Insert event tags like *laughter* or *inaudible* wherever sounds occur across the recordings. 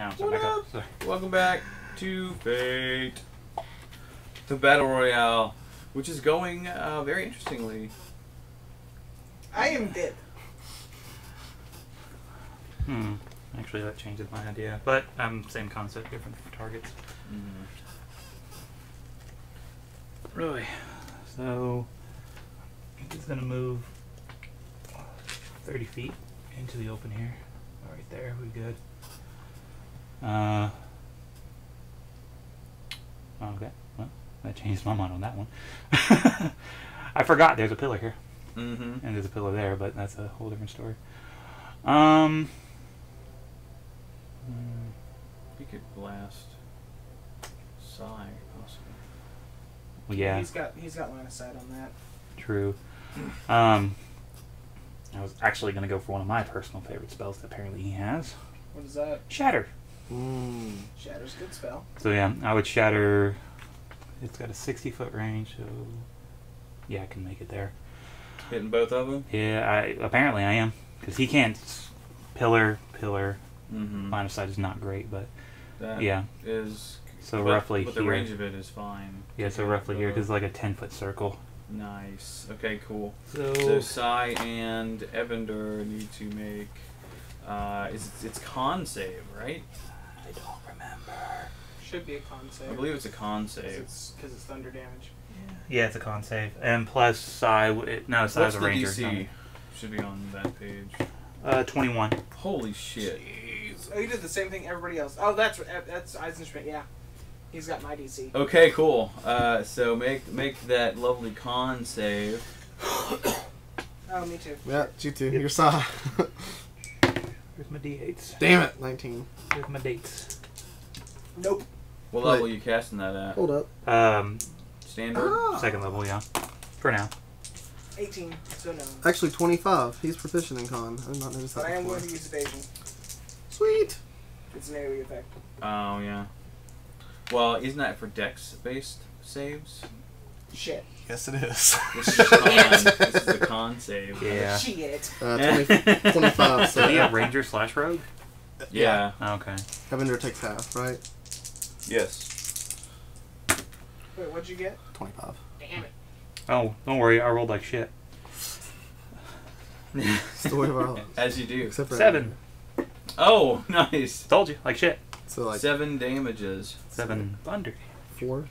now. So What back up? up. Welcome back to Fate, the Battle Royale, which is going uh, very interestingly. I am dead. Hmm. Actually, that changes my idea. But um, same concept, different targets. Really. So he's gonna move 30 feet into the open here. All right, there, we good. Uh. Okay. Well, that changed my mind on that one. *laughs* I forgot there's a pillar here, Mm-hmm. and there's a pillar there, but that's a whole different story. Um. hmm, You could blast Psy, possibly. well, yeah. He's got he's got line of sight on that. True. Um, I was actually going to go for one of my personal favorite spells that apparently he has. What is that? Shatter. Mm. Shatter's a good spell. So yeah, I would shatter. It's got a 60 foot range, so yeah, I can make it there. Hitting both of them. Yeah, I apparently I am because he can't pillar pillar. Mm-hmm. Line of sight is not great, but That yeah. is. So but, roughly But the here. range of it is fine. Yeah, so roughly here because like a 10 foot circle. Nice. Okay, cool. So, So Psy and Evendur need to make. Uh, it's it's con save, right? I don't remember. Should be a con save. I believe it's a con because save. it's, 'cause it's thunder damage. Yeah, yeah, it's a con save, and plus Psy. w- It, no, Psy's What's a the ranger. DC? Should be on that page. Uh, 21. Holy shit. Jeez. Oh, you did the same thing everybody else. Oh, that's that's Eisenschmidt. Yeah, he's got my DC. Okay, cool. Uh, so make make that lovely con save. *coughs* Oh, me too. Yeah, you too. Your saw. *laughs* Here's my d8s. Damn it, 19. With my dates. Nope. What Wait. level are you casting that at? Hold up. Um, Standard. Ah. second level, yeah. For now. 18. So no. Actually, 25. He's proficient in con. I did not notice that But I am before. going to use evasion. Sweet. It's an AoE effect. Oh yeah. Well, isn't that for dex based saves? Shit. Yes, it is. This is *laughs* con. this is the con save. Yeah. Shit. uh, 20, 25. So So do you ranger slash rogue? Yeah. Okay. Evendur takes half, right? Yes. Wait, what'd you get? 25. Damn it. Oh, don't worry, I rolled like shit. *laughs* Story of our lives. As you do. Except for Seven. Oh, *laughs* nice. Told you, like shit. So, like, Seven damages. Seven thunder. four.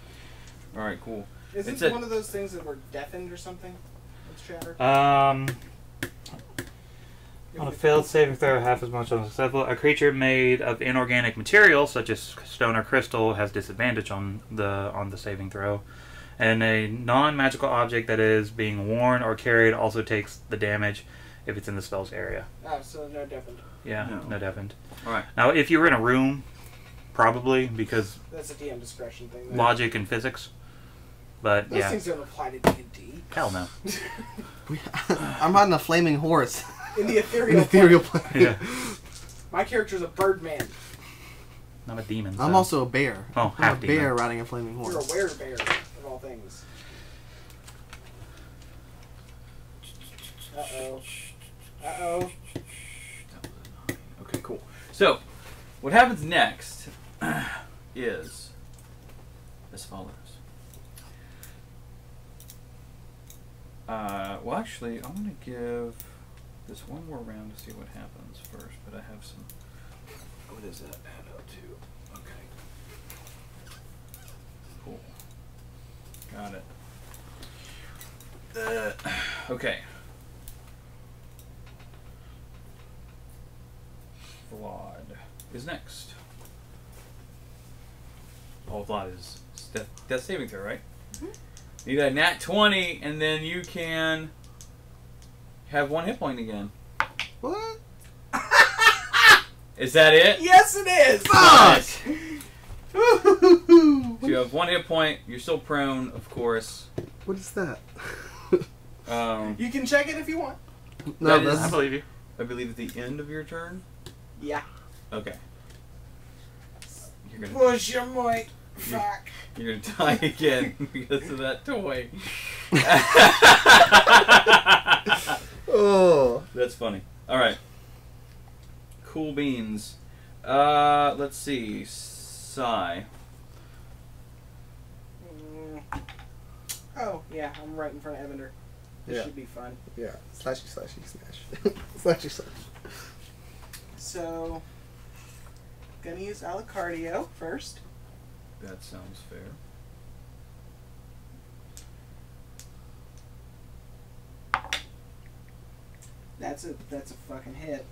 All right, cool. Is It's it one of those things that were deafened or something? With Shatter? Um, on a failed saving throw, half as much on successful. A creature made of inorganic material, such as stone or crystal, has disadvantage on the on the saving throw. And a non-magical object that is being worn or carried also takes the damage if it's in the spell's area. Oh, so no deafened. Yeah, No. no, deafened. All right. Now, if you were in a room, probably because That's a DM discretion thing. though. logic and physics. But Those yeah, things don't apply to D&D. hell no. *laughs* I'm riding a flaming horse. In the *laughs* In ethereal, the ethereal plane. plane. Yeah. *laughs* My character's a birdman. I'm a demon. I'm also a bear. Oh, I'm a half bear riding a flaming horse. You're a horse. werebear, of all things. Uh-oh. Uh-oh. Okay, cool. So, what happens next *clears throat* is as follows. Uh, well, actually, I'm going to give this one more round to see what happens first, but I have some. What is that handout too? Okay. Cool. Got it. Uh, okay. Vlad is next. Oh, Vlad is is death, death saving throw, right? Need a nat 20, and then you can have one hit point again. What? Is that it? Yes, it is! Fuck! *laughs* So you have one hit point, you're still prone, of course. what is that? *laughs* Um, You can check it if you want. no, That is- I believe you. I believe at the end of your turn. Yeah. Okay. You're gonna Push your mic. Fuck. you're gonna die again *laughs* because of that toy. oh. That's funny. All right. Cool beans. Uh, let's see. Sigh. Oh yeah, I'm right in front of Evendur. This Yeah. should be fun. Yeah. Slashy, slashy, smash. *laughs* slashy, slash. So, gonna use Alicardio first. That sounds fair. That's a that's a fucking hit.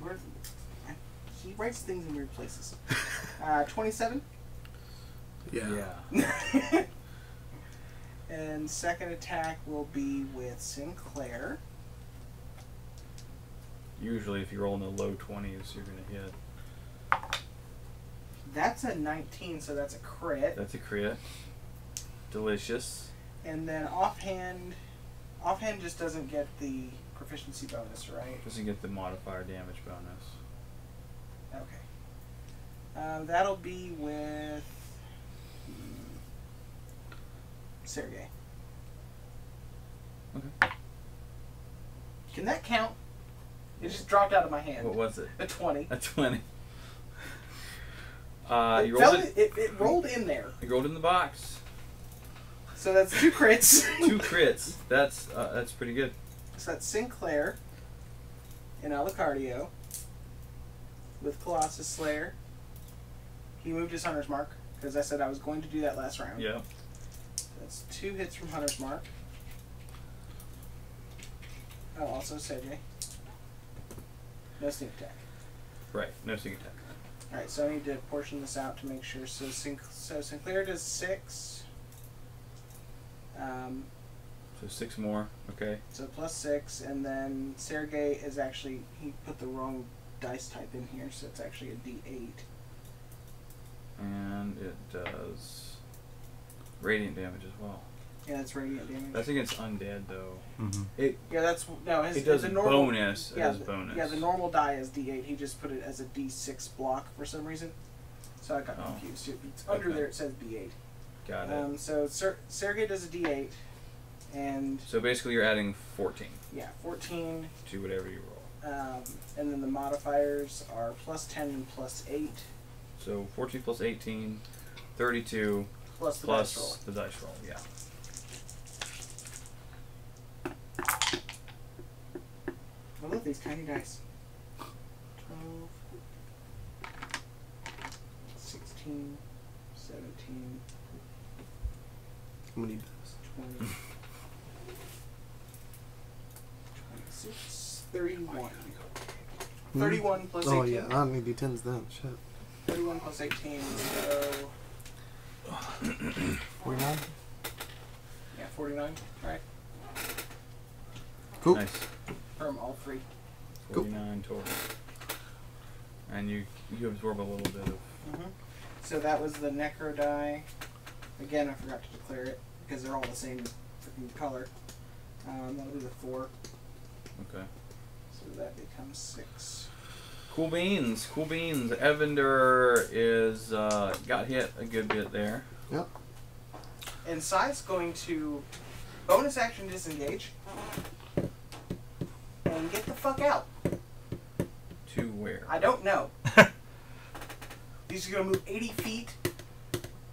Where, he writes things in weird places. *laughs* Uh, Twenty-seven. Yeah. *laughs* and second attack will be with Sinclair. Usually, if you roll in the low 20s, you're going to hit. That's a 19, so that's a crit. That's a crit. Delicious. And then offhand, offhand just doesn't get the proficiency bonus, right? Doesn't get the modifier damage bonus. Okay. Um, that'll be with hmm, Sergey. Okay. Can that count? It just dropped out of my hand. What was it? A 20. A 20. Uh, it, you rolled in- it. it, it rolled in there. You rolled in the box. So that's two crits. *laughs* Two crits. That's uh, that's pretty good. So that's Sinclair and Alicardio with Colossus Slayer. He moved his Hunter's Mark because I said I was going to do that last round. Yeah. That's two hits from Hunter's Mark. Oh, also Sergey. No sneak attack. Right. No sneak attack. Alright, so I need to portion this out to make sure. So, Sin- so Sinclair does six. Um, So six more. Okay. So plus six, and then Sergey is actually he put the wrong dice type in here, so it's actually a D eight. And it does radiant damage as well. Yeah, that's radiant damage. That's against undead though. Mm-hmm. yeah, that's no. His, It does the normal, bonus Yeah, as the- bonus. yeah, the normal die is D eight. He just put it as a D six block for some reason. So I got Oh. confused. It- It's under Okay. there it says D eight. Got it. Um, so Ser- Sergey does a D eight, and so basically, you're adding 14 yeah, fourteen. to whatever you roll. Um, and then the modifiers are plus ten and plus eight, So 14 plus 18, 32 plus the plus dice roll. the dice roll. Yeah. I love these tiny dice. 12, 16, 17, How many dice? 20, 26, 31. Hmm? 31 plus 18. Oh yeah, I don't need d10s then. Shit. 31 plus 18, so. 49. Yeah, 49. Alright. Cool. Nice. From all three. Cool. 49 total. And you you absorb a little bit of. hmm So that was the Necro die. Again, I forgot to declare it because they're all the same freaking color. Um, that'll be the 4. Okay. So that becomes 6. Cool beans. Cool beans. Evendur is uh, got hit a good bit there. Yep. And Sai's going to bonus action disengage and get the fuck out. To where? I don't know. He's going to move 80 feet.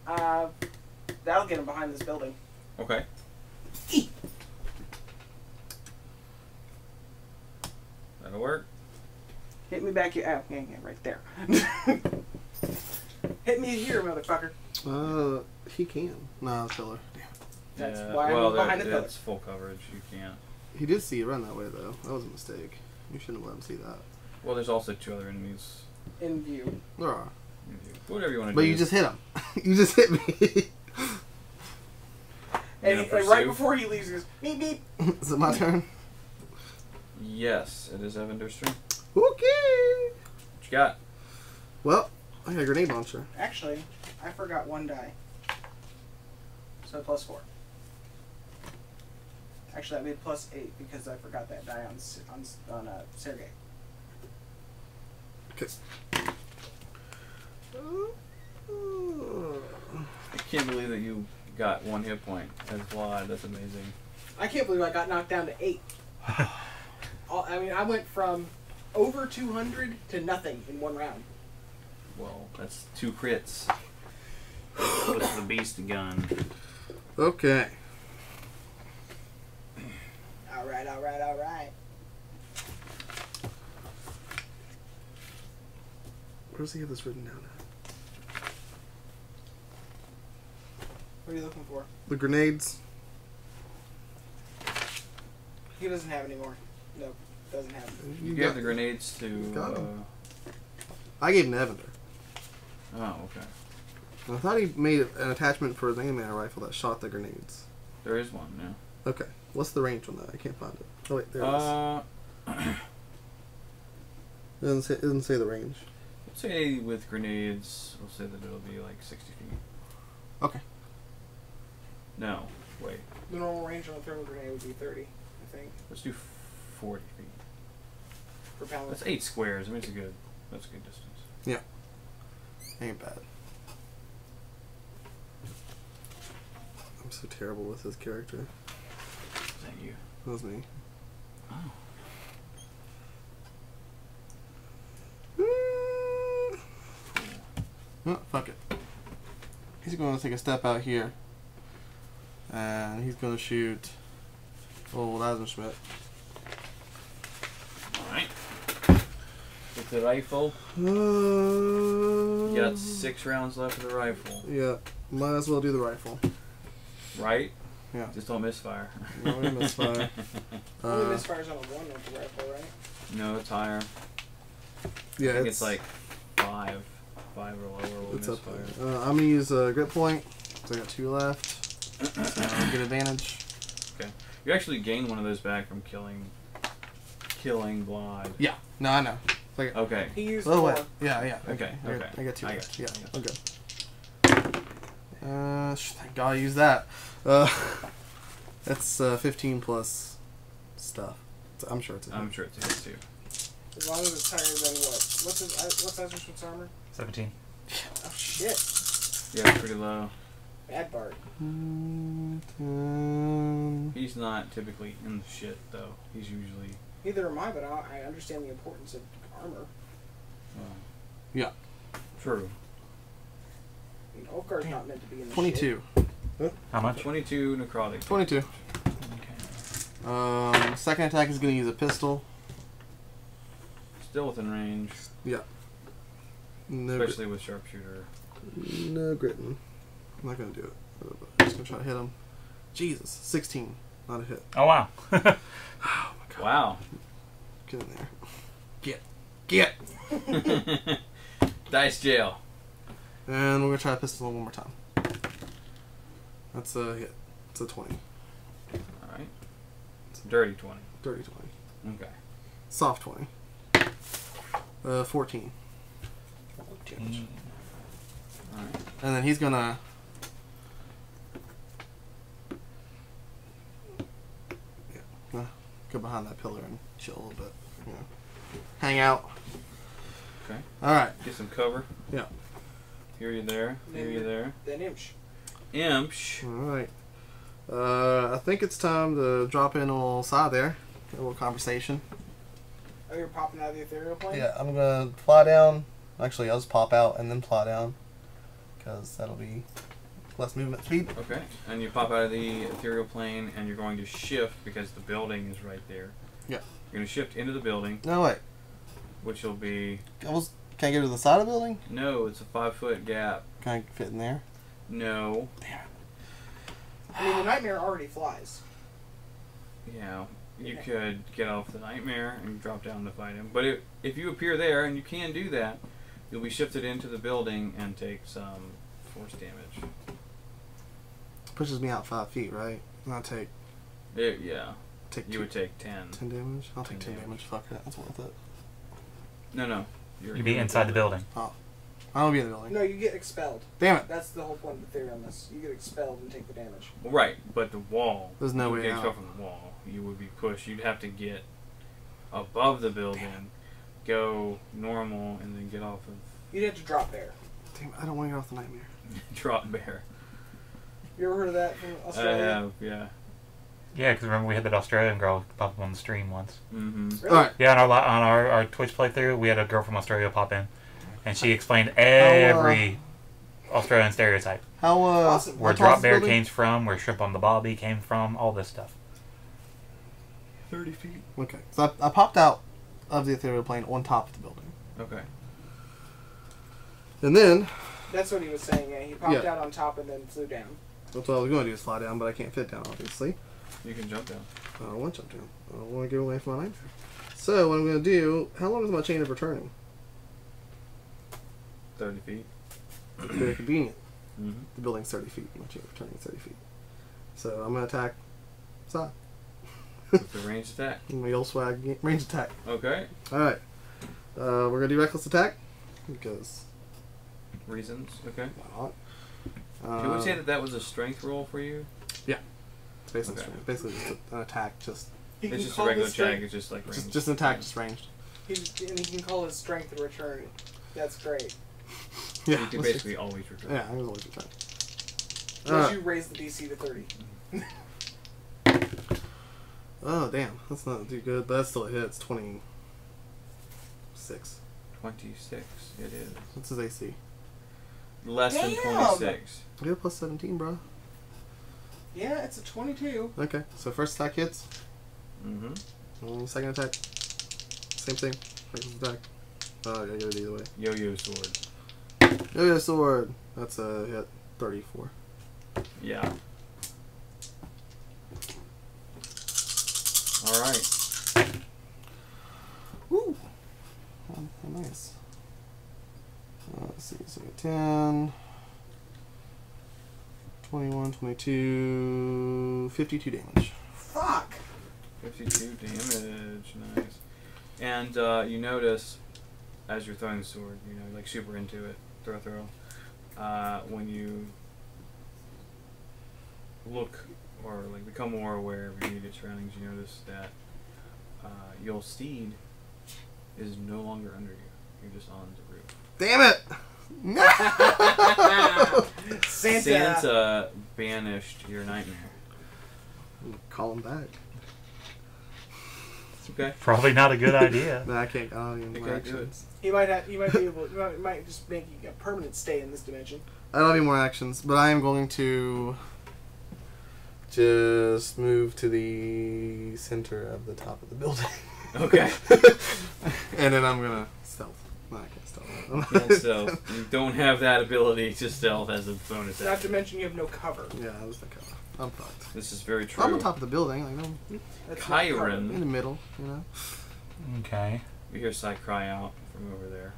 Uh, that'll get him behind this building. Okay. That'll work. Hit me back here. Oh, yeah, yeah, right there. *laughs* Hit me here, motherfucker. Uh, he can. No, killer. That's yeah, why I'm well, behind that, the pillar. that's full coverage. You can't. He did see you run that way though. That was a mistake. You shouldn't have let him see that. Well, there's also two other enemies. In view. There are. in view. Whatever you want to But do. you just hit him. *laughs* you just hit me. And, Gonna and right before he leaves, he goes, beep, beep. *laughs* Is it my turn? Yes, it is Evendur's turn. Okay. What you got? Well, I got a grenade launcher. Actually, I forgot one die. So plus four. Actually, that'd be plus eight because I forgot that die on S- on on uh, Sergey. Okay. I can't believe that you got one hit point That's Vlad. That's amazing. I can't believe I got knocked down to eight. *sighs* All- I mean, I went from over 200 to nothing in one round. Well, that's two crits. With the beast gun. Okay. All right, all right, all right. Where does he have this written down? What are you looking for? The grenades. He doesn't have any more. Nope, doesn't have. Them. You, You gave the grenades to. got Uh, 'em. I gave him to Evendur. oh, okay. I thought he made an attachment for his animator rifle that shot the grenades. There is one now. Okay. What's the range on that? I can't find it. Oh wait, there it is. Uh, *clears throat* It doesn't say, it doesn't say the range. let's say with grenades, we'll say that it'll be like 60 feet. Okay. No, wait. The normal range on a thermal grenade would be 30, I think, Let's do 40 feet. per pound. That's eight squares. I mean, it's a good. That's a good distance. Yeah. Ain't bad. I'm so terrible with this character. That you? That was me. Oh. Mm. Oh, fuck it. He's going to take a step out here. And he's going to shoot old Eisenschmidt. Alright. With the rifle, Uh, you got six rounds left of the rifle. Yeah, might as well do the rifle. Right? Yeah. Just don't misfire. No, we misfire. *laughs* Only Uh, misfires on a one with the rifle, right? no, it's higher. yeah, I think it's, it's, like five. Five or lower will it's up there. Uh, I'm gonna use a grit point. So I got two left. So I'll get advantage. Okay. You actually gain one of those back from killing killing Vlad. Yeah. No, I know. Okay. He used Oh four. wait. Yeah, yeah. Okay, I got, okay. I got two. I got Yeah. I Okay. Uh, sh- thank God I used that. Uh, *laughs* that's uh, 15 plus stuff. So I'm sure it's. A I'm sure it's a hit too. As long as it's higher than what? What's his? I- What's Eisenschmidt's armor? 17. Oh shit! Yeah, it's pretty low. Bad Bart. Um, He's not typically in the shit though. He's usually Neither am I, but I, I understand the importance of armor. uh, Yeah. True. I mean, Ulfgar's not meant to be in the 22. How much? Twenty-two necrotic. 22. Okay. Um, second attack is gonna use a pistol. Still within range, No, grit- especially with sharpshooter. no gritting. I'm not gonna do it. I'm just gonna try to hit him. Jesus, 16, not a hit. Oh, wow. *laughs* Wow. Get in there. Get, get. *laughs* Dice jail. And we're gonna try a pistol one more time. That's a hit. It's a 20. All right. It's a dirty twenty. Dirty 20. Okay. Soft 20. Uh, 14. Mm. All right. And then he's gonna. Yeah, uh, go behind that pillar and chill a little bit. You know. Hang out. Okay. Alright. Get some cover. Yeah. Hear you there. Hear you there. Then Imsh. Imsh. Alright. Uh, I think it's time to drop in a little side there. A little conversation. Oh, you're popping out of the ethereal plane. Yeah, I'm gonna fly down. Actually, I'll just pop out and then fly down. Because that'll be less movement speed. Okay. And you pop out of the ethereal plane, and you're going to shift because the building is right there. Yeah. You're going to shift into the building, No, wait. which will be I was, can I get to the side of the building? no. It's a five foot gap. Can I fit in there? No. I mean, the nightmare already flies. Yeah. You Okay. could get off the nightmare and drop down to fight him. But if, if you appear there, and you can do that, you'll be shifted into the building and take some force damage. Pushes me out five feet, right? And I'll take, It, yeah. take You two, would take 10. 10 damage. I'll take 10 10 damage. Fuck it. That's worth it. No, no. You're, You'd be inside the building. Oh. I don't be in the building. No, you get expelled. Damn it. That's the whole point of the theory on this. You get expelled and take the damage. Right, but the wall. There's no you way get out. expelled from the wall. You would be pushed. You'd have to get above the building, go normal, and then get off of You'd have to drop there. Damn, I don't want to get off the nightmare. *laughs* drop bear. You ever heard of that from Australia? I Australia? have, yeah. Yeah, because remember we had that Australian girl pop up on the stream once. Mm-hmm. Really? All right. Yeah, on our on our, our Twitch playthrough, we had a girl from Australia pop in, and she explained every Australian stereotype. How uh? Awesome. Where how tall drop bear came from, where shrimp on the bobby came from, all this stuff. Thirty feet. Okay, so I, I popped out of the ethereal plane on top of the building, Okay. and then That's what he was saying. Yeah, he popped Yeah. out on top and then flew down. that's what I was going to do is fly down, but I can't fit down, obviously. You can jump down. I don't want to jump down. I don't want to get away from my nightmare. So what I'm going to do? How long is my chain of returning? Thirty feet. Very *clears throat* convenient. Mm-hmm. The building's 30 feet. My chain of returning is 30 feet. So I'm going to attack side. With the ranged attack. *laughs* My old swag range attack. Okay. All right. Uh, we're gonna do reckless attack because Reasons. Okay. why not? Can we Uh, say that that was a strength roll for you? It's basically, Okay. basically just an attack, just He It's just a regular his attack. It's just like just, ranged. just an attack, just ranged. He, and he can call his strength a return. That's great. *laughs* Yeah. You can basically always return. Yeah, I'm always return. Unless Alright. you raise the DC to 30. *laughs* Oh damn, that's not too good, but that's still hits hit. twenty six. Twenty-six. It is What's his AC? less than twenty-six. You got plus seventeen, bro. Yeah, it's a 22. Okay, so first attack hits. Mm-hmm. Mm, Second attack, same thing. Reckless attack. Oh, I gotta get it either way. Yo-yo sword. Yo-yo sword. That's a hit. Thirty four. Yeah. All right. Woo! Oh, nice. Uh, let's see, so 10, 21, 22, 52 damage. Fuck! Fifty-two damage. Nice. And uh, you notice as you're throwing the sword, you know, like super into it, throw, throw. Uh, when you look or like become more aware of your immediate surroundings, you notice that uh, your steed is no longer under you. You're just on the roof. Damn it! No! Santa! Santa banished your nightmare. Call him back. It's okay. Probably not a good idea. *laughs* No, I can't. I don't even You more can't do it. actions. He might have. He might be able. He might, might just make you a permanent stay in this dimension. I don't have any more actions, but I am going to just move to the center of the top of the building. Okay. *laughs* and then I'm gonna stealth. No, I can't stealth. Can't *laughs* stealth. You don't have that ability to stealth as a bonus Not to action. mention you have no cover. yeah, I was the cover. I'm fucked. This is very true. I'm on top of the building, like no, That's not cover. Kyron. in the middle, you know. Okay. You hear Sai cry out from over there.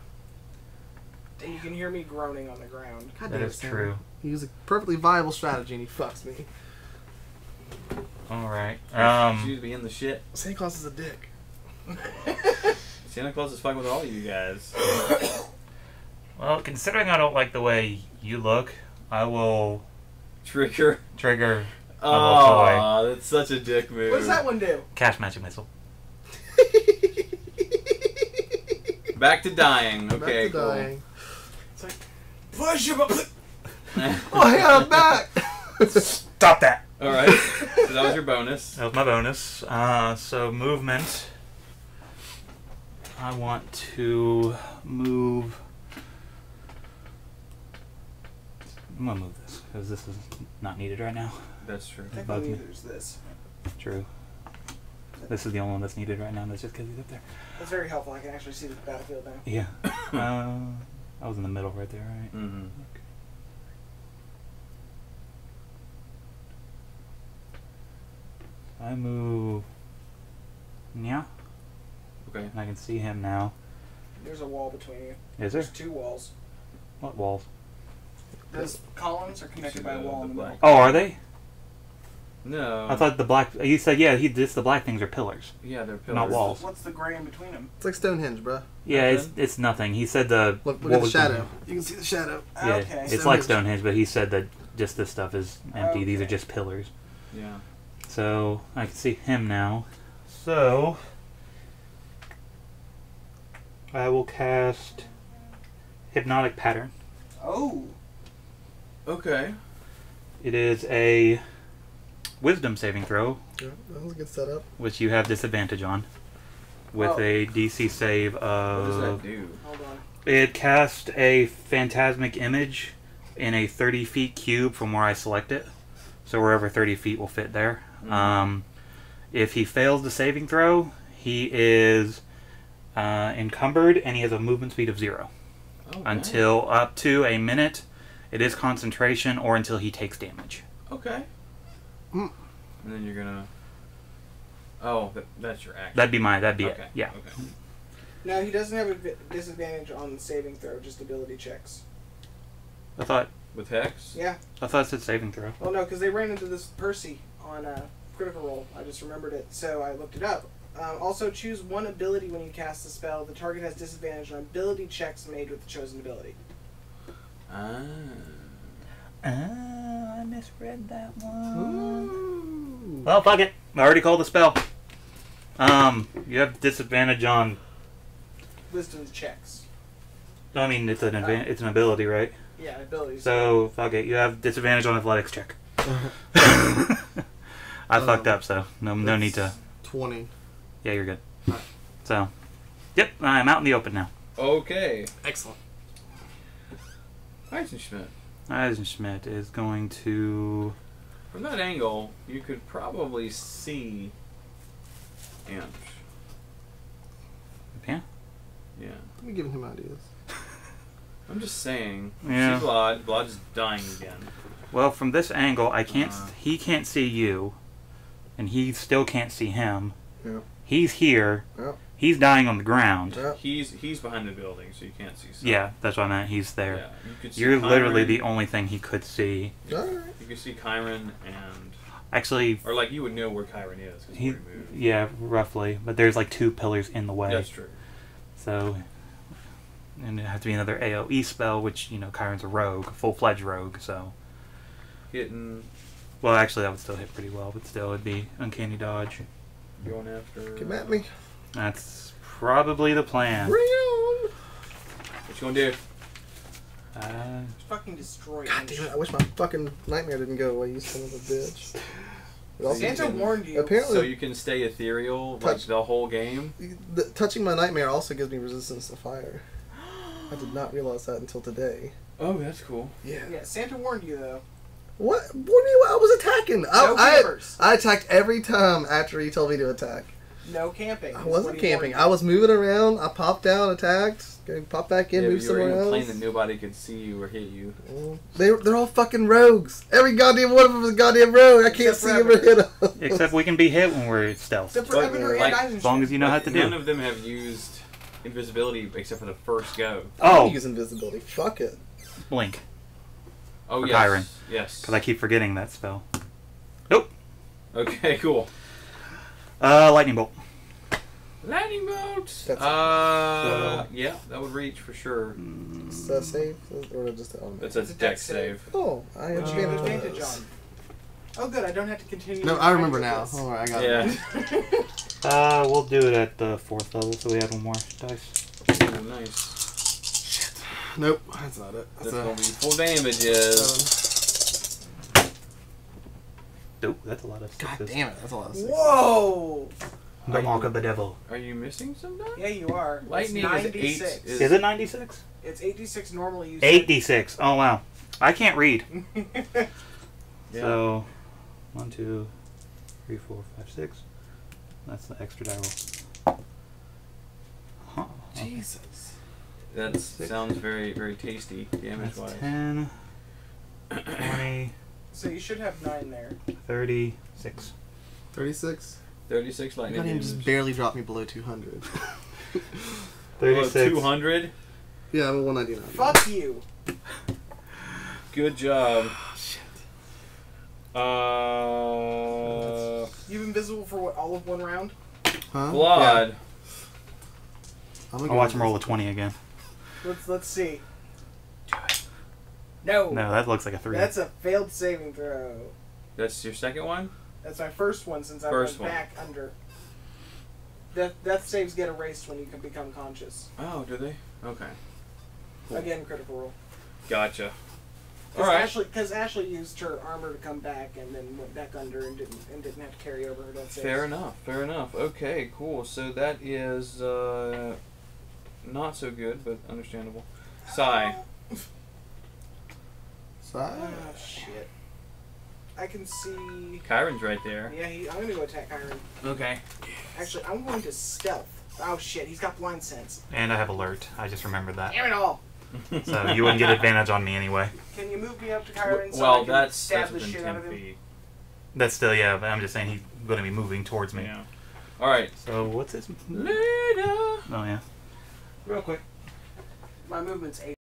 And you can hear me groaning on the ground. God That damn, is Sam. true. He used a perfectly viable strategy and he fucks me. All right. you Um. to be in the shit. Santa Claus is a dick. *laughs* Santa Claus is fucking with all of you guys. *coughs* Well, considering I don't like the way you look, I will Trigger. trigger Oh, that's such a dick move. What does that one do? cash magic missile. *laughs* Back to dying. Okay, Back to cool. dying. It's like push him up. Oh, hey, I'm back! Stop that. all right. So that was your *laughs* bonus. That was my bonus. Uh, so movement. I want to move. I'm gonna move this because this is not needed right now. That's true. bugs Technically, me. there's this. True. This is the only one that's needed right now. That's just because he's up there. That's very helpful. I can actually see the battlefield now. Yeah. *coughs* uh, I was in the middle right there, right? Mm-hmm. Okay. I move. Yeah, Okay. and I can see him now. There's a wall between you. Is there? There's two walls. What walls? Those columns are connected by a wall in the black- middle. Oh, are they? No. I thought the black. You said yeah. He this the black things are pillars. Yeah, they're pillars. Not walls. What's the gray in between them? It's like Stonehenge, bruh. Yeah, it's Nothing? it's nothing. He said the Look, look what at the was shadow. You can see the shadow. Yeah, Okay. it's like Stonehenge. Stonehenge, but he said that just this stuff is empty. These are just pillars. Yeah. So I can see him now. So I will cast hypnotic pattern. Oh. Okay. It is a Wisdom saving throw, Yeah, that was a good setup. which you have disadvantage on, with Oh. a DC save of. What does that do? Hold on. It cast a phantasmic image in a 30 feet cube from where I select it. So wherever 30 feet will fit there. Mhm. Um, if he fails the saving throw, he is uh, encumbered and he has a movement speed of zero Oh, until up to a minute. It is concentration or until he takes damage. Okay. Mm. And then you're gonna. Oh, that, that's your action. That'd be my. That'd be okay. it. Yeah. Okay. No, he doesn't have a disadvantage on saving throw, just ability checks. I thought. With hex. Yeah. I thought it said saving throw. Well, no, because they ran into this Percy on a Critical Role. I just remembered it, so I looked it up. Um, also, choose one ability when you cast the spell. The target has disadvantage on ability checks made with the chosen ability. Ah. Ah, I misread that Ooh. Well, fuck it. I already called the spell. Um, you have disadvantage on. Wisdom checks. I mean, it's an advan- it's an ability, right? Yeah, abilities. So fuck it. You have disadvantage on athletics check. *laughs* *laughs* I fucked Um, up, so no no need to. Twenty. Yeah, you're good. So, yep, I'm out in the open now. Okay. Excellent. Eisenschmidt. Eisenschmidt is going to. From that angle, you could probably see Amsh. Yeah. Yeah. I'm giving him ideas. *laughs* I'm just saying. Yeah. See Vlad. Vlad's dying again. Well, from this angle, I can't. Uh-huh. He can't see you, and he still can't see him. Yeah. He's here. Yeah. He's dying on the ground. Yeah. He's he's behind the building, so you can't see. Stuff. Yeah, that's what I meant. He's there. Yeah. You could see You're literally the only thing he could see. Alright. You could see Kyron and Actually, or like you would know where Kyron is because he. he. Yeah, roughly. But there's like two pillars in the way. That's true. So, and it has to be another AOE spell, which you know, Kyron's a rogue, full fledged rogue. So, Hitting, well, actually, that would still hit pretty well, but still, it'd be uncanny dodge. Going after. Come at me. That's probably the plan. Bring on. What you gonna do? Uh, fucking destroy God damn it! I wish my fucking nightmare didn't go away. You son of a bitch. It *laughs* also- Santa warned you. Apparently, So you can stay ethereal like Touch- the whole game. the, touching my nightmare also gives me resistance to fire. I did not realize that until today. Oh, that's cool. Yeah. Yeah, Santa warned you though. What? What do you? I was attacking. I, No I, campers. I attacked every time after he told me to attack. No camping. I wasn't what he warned camping. I was moving around. I popped down, attacked, go- popped back in, yeah, moved but you were in a plane that nobody could see you or hit you. Well, They, they're all fucking rogues. Every goddamn one of them is a goddamn rogue. I can't Except see for him or hit him. except we can be hit when we're stealth. Except for But, Evendur like, and As long as you know how to None do. of them have used invisibility except for the first go. I'm Oh, using invisibility. Fuck it. blink, Oh For yes. Kyron. Yes. because I keep forgetting that spell. Nope. Okay, cool. Uh, lightning bolt. Lightning bolt. That's- uh, yeah, that would reach for sure. Is that safe or just the element? That's a It's a deck dex save. Oh, I have Which you have advantage, advantage on. Oh, good. I don't have to continue. No, I remember now. All right, I got Yeah. it. *laughs* Uh, we'll do it at the fourth level, so we have one more dice. Ooh, nice. Nope, that's not it. That's That's gonna be full damages. seven. Nope, that's a lot of God damn it, that's a lot of sixes. Whoa! The mark of the devil. Are you missing some die? Yeah, you are. Lightning it's is eight. 96. Is- Is it 96? It's 86 normally. You 8d6. Oh, wow. I can't read. *laughs* Yeah. So, one, two, three, four, five, six. That's the extra die roll. Huh. okay. Jesus. That sounds very, very tasty damage-wise. 10, 20, so you should have nine there. 36. 36? 36 You lightning damage. just barely dropped me below 200. *laughs* 36. 200. yeah, I'm at 199. Fuck you. Good job. Shit. Uh, You've invisible for what? All of one round? Huh? blood. Yeah. I'm gonna I'll watch him roll a 20 again. Let's let's see. No. No, that looks like a 3. That's a failed saving throw. That's your second one. That's my first one since I First went one. back under. Death, death saves get erased when you can become conscious. Oh, do they? Okay. Cool. Again, Critical Role. Gotcha. Because All right. Ashley, because Ashley used her armor to come back and then went back under and didn't and didn't have to carry over her death saves. Fair enough. Fair enough. Okay, cool. So that is uh, not so good, but understandable. Sigh. Side. Oh ah, shit! I can see. Kyron's right there. Yeah, he, I'm gonna go attack Kyron. Okay. Actually, I'm going to stealth. Oh shit! He's got blind sense. And I have alert. I just remembered that. Damn it all! So you wouldn't get advantage on me anyway. Can you move me up to Kyron? so I well, can that's stab that's the shit out of him. feet. That's still yeah, but I'm just saying he's going to be moving towards me. Yeah. All right. So what's his? Later. Oh yeah. Real quick. My movement's eight.